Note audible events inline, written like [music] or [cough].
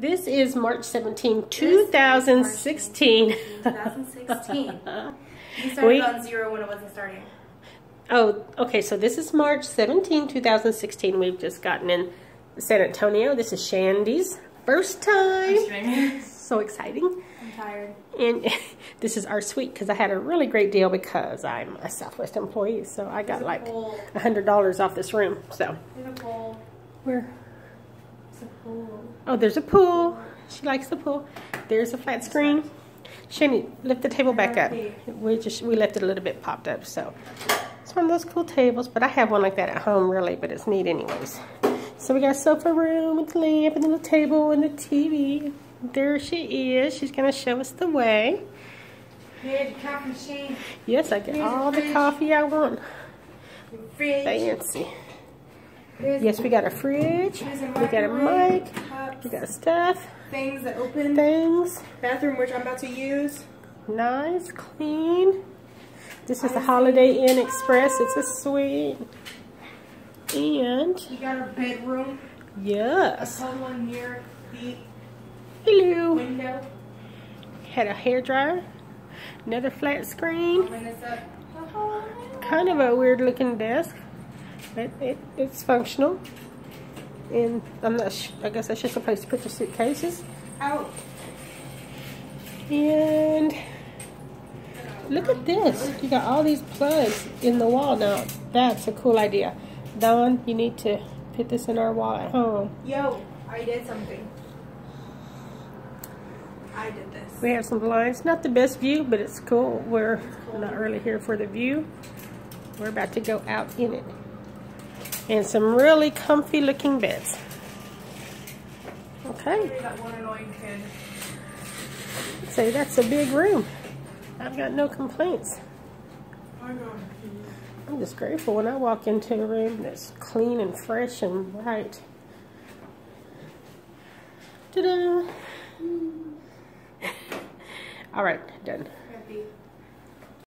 This is March 17, 2016. 2016. You [laughs] started We- on zero when it wasn't starting. oh, okay, so this is March 17, 2016. We've just gotten in San Antonio. This is Shandi's first time. [laughs] So exciting. I'm tired. And [laughs] this is our suite because I had a really great deal because I'm a Southwest employee. So I got There's like a $100 off this room. So There's a pool. we're There's a pool. Oh, there's a pool. She likes the pool. There's a flat screen. Shani, lift the table back up. We just we left it a little bit popped up, so it's one of those cool tables. But I have one like that at home, really. But it's neat, anyways. So we got a sofa room with the lamp and then the table and the TV. There she is. She's gonna show us the way. Coffee machine. Yes, I get Here's all the coffee I want. Fancy. Yes, we got a fridge. A We got a mic. cups, We got stuff, things that open. things. Bathroom, which I'm about to use. Nice, clean. This is the Holiday Inn Express. It's a suite. And, You got a bedroom. Yes. cold one here. The Hello. window. Had a hair dryer. Another flat screen. Open this up. Kind of a weird looking desk. But it, it's functional. And I'm not sh I guess that's just a place to put your suitcases. Out. And look at this. You got all these plugs in the wall now. That's a cool idea. Don, you need to put this in our wall at home. Yo, I did something. I did this. We have some blinds. Not the best view, but it's cool. We're not really here for the view. We're about to go out in it. And some really comfy looking beds. Okay, That one annoying kid. say that's a big room. I've got no complaints. I'm just grateful when I walk into a room that's clean and fresh and bright. Ta-da! All right, done.